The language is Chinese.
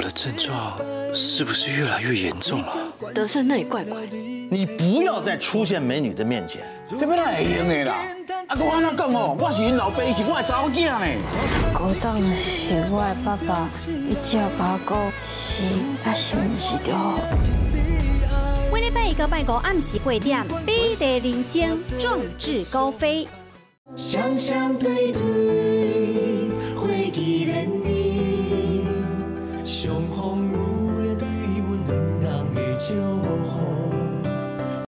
的症状是不是越来越严重了？德胜那里怪怪，你不要再出现美女的面前。这边哪会用的啦？啊，我安那讲哦，我是因老爸，是我的查某囝呢。高档是我的爸爸，伊只要甲我讲是啊是毋是就好。每礼拜一个拜五暗时八点，美丽人生壮志高飞。想想对对。红如。